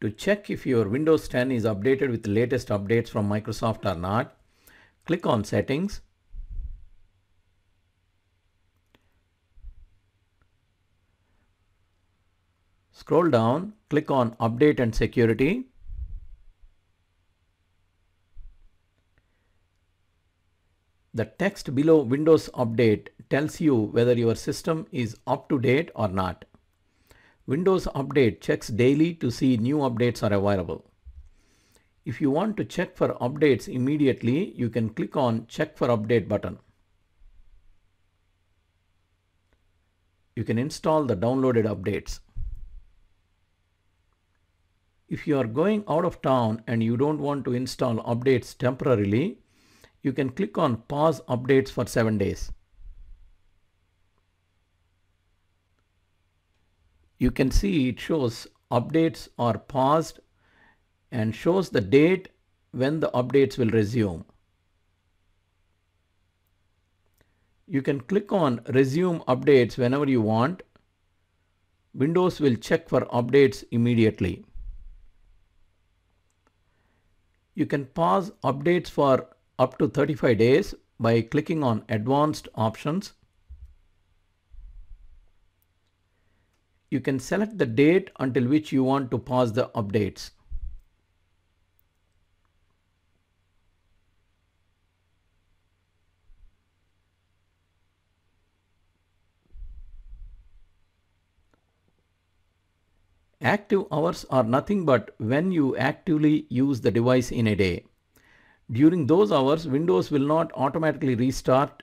To check if your Windows 10 is updated with the latest updates from Microsoft or not, click on Settings. Scroll down, click on Update and Security. The text below Windows Update tells you whether your system is up to date or not. Windows Update checks daily to see new updates are available. If you want to check for updates immediately, you can click on Check for Update button. You can install the downloaded updates. If you are going out of town and you don't want to install updates temporarily, you can click on Pause Updates for 7 days. You can see it shows updates are paused and shows the date when the updates will resume. You can click on Resume Updates whenever you want. Windows will check for updates immediately. You can pause updates for up to 35 days by clicking on Advanced Options. You can select the date until which you want to pause the updates. Active hours are nothing but when you actively use the device in a day. During those hours, Windows will not automatically restart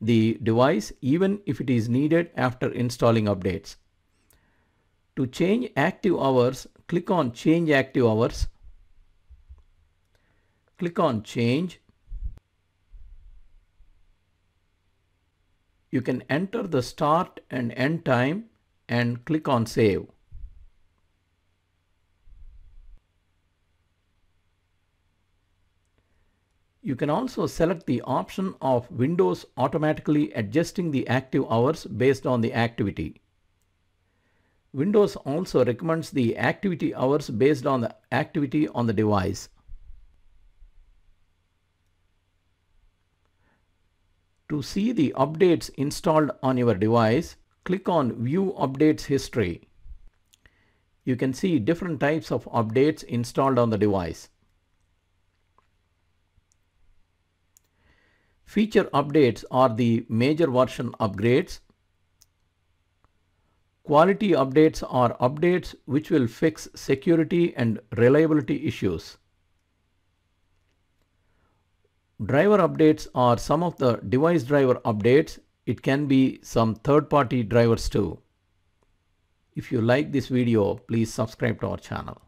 the device even if it is needed after installing updates. To change active hours, click on Change Active Hours. Click on Change. You can enter the start and end time and click on Save. You can also select the option of Windows automatically adjusting the active hours based on the activity. Windows also recommends the activity hours based on the activity on the device. To see the updates installed on your device, click on View Updates History. You can see different types of updates installed on the device. Feature updates are the major version upgrades. Quality updates are updates which will fix security and reliability issues. Driver updates are some of the device driver updates. It can be some third-party drivers too. If you like this video, please subscribe to our channel.